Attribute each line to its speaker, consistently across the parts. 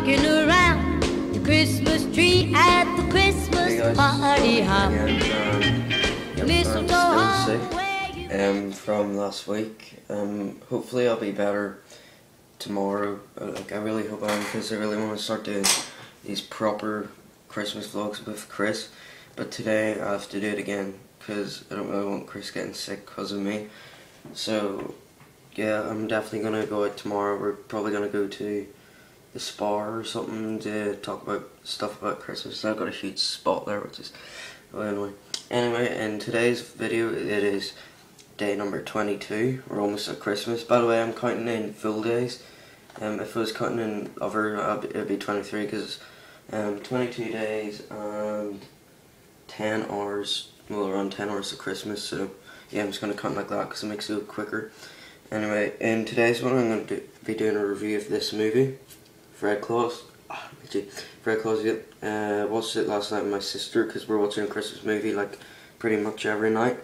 Speaker 1: Walking around
Speaker 2: the Christmas
Speaker 1: tree
Speaker 2: at the
Speaker 1: Christmas
Speaker 2: hey
Speaker 1: guys, party hop.
Speaker 2: Um, um, from last week. Um, hopefully I'll be better tomorrow. Uh, like I really hope I am because I really want to start doing these proper Christmas vlogs with Chris. But today I have to do it again because I don't really want Chris getting sick because of me. So yeah, I'm definitely gonna go out tomorrow. We're probably gonna go to the spa or something to talk about stuff about Christmas. I've got a huge spot there, which is well, anyway. Anyway, in today's video, it is day number 22. We're almost at Christmas. By the way, I'm counting in full days. Um, if I was counting in other, uh, it'd be 23 because um, 22 days and 10 hours, well around 10 hours of Christmas. So yeah, I'm just going to count like that because it makes it go quicker. Anyway, in today's one, I'm going to do, be doing a review of this movie, Fred Claus. Gee, Fred Claus. Uh, watched it last night with my sister because we're watching a Christmas movie like pretty much every night.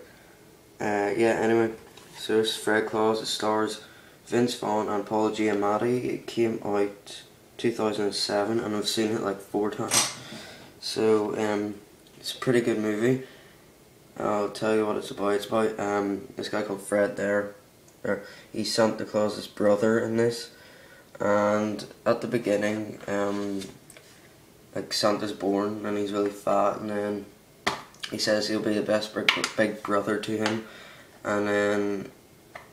Speaker 2: Uh, yeah. Anyway, so it's Fred Claus. It stars Vince Vaughn and Paul Giamatti. It came out 2007, and I've seen it like four times. So um, it's a pretty good movie. I'll tell you what it's about. It's about um, this guy called Fred there. Or he's Santa Claus's brother in this. And at the beginning, um, like Santa's born and he's really fat, and then he says he'll be the best big, brother to him. And then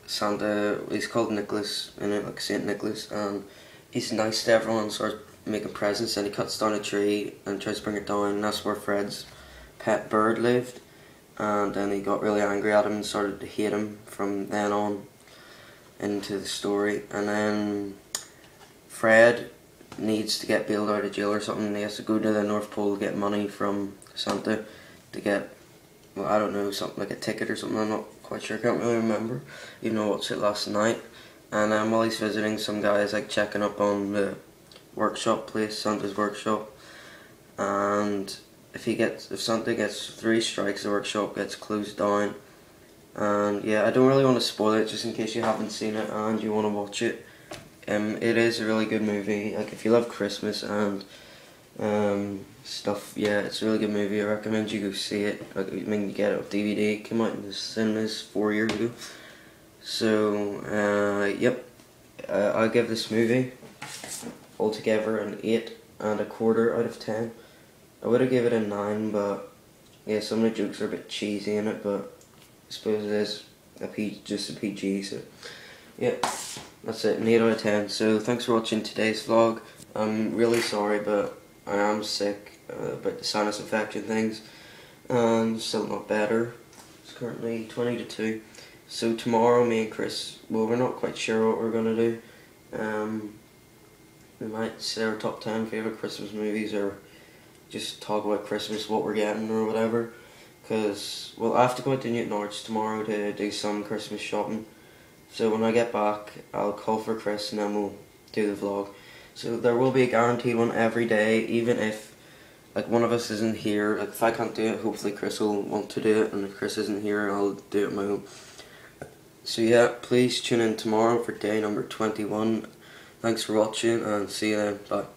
Speaker 2: Santa, he's called Nicholas in it, like Saint Nicholas, and he's nice to everyone. Starts making presents, and he cuts down a tree and tries to bring it down. And that's where Fred's pet bird lived. And then he got really angry at him and started to hate him from then on into the story. And then Fred needs to get bailed out of jail or something. He has to go to the North Pole to get money from Santa to get, well, I don't know, something like a ticket or something. I'm not quite sure. I can't really remember. Even though I watched it last night. And um, while he's visiting, some guys like checking up on the workshop place, Santa's workshop. And if he gets, if Santa gets three strikes, the workshop gets closed down. And yeah, I don't really want to spoil it, just in case you haven't seen it and you want to watch it. Um, it is a really good movie. Like if you love Christmas and um, stuff, yeah, it's a really good movie. I recommend you go see it. I mean, you get it on DVD. It came out in the cinemas four years ago. So, uh, yep, uh, I'll give this movie altogether an eight and a quarter out of ten. I would have given it a nine, but yeah, some of the jokes are a bit cheesy in it, but I suppose it is a P, just a PG. So, yeah. That's it, an 8 out of 10. So thanks for watching today's vlog. I'm really sorry, but I am sick uh, about the sinus infection things. And still not better. It's currently 20 to 2. So tomorrow, me and Chris, well, we're not quite sure what we're going to do. Um, we might say our top 10 favourite Christmas movies or just talk about Christmas, what we're getting or whatever. Because, well, I have to go out to Newtownards tomorrow to do some Christmas shopping. So when I get back, I'll call for Chris and then we'll do the vlog. So there will be a guaranteed one every day, even if like one of us isn't here. Like if I can't do it, hopefully Chris will want to do it, and if Chris isn't here, I'll do it my own. So yeah, please tune in tomorrow for day number 21. Thanks for watching and see you then. Bye.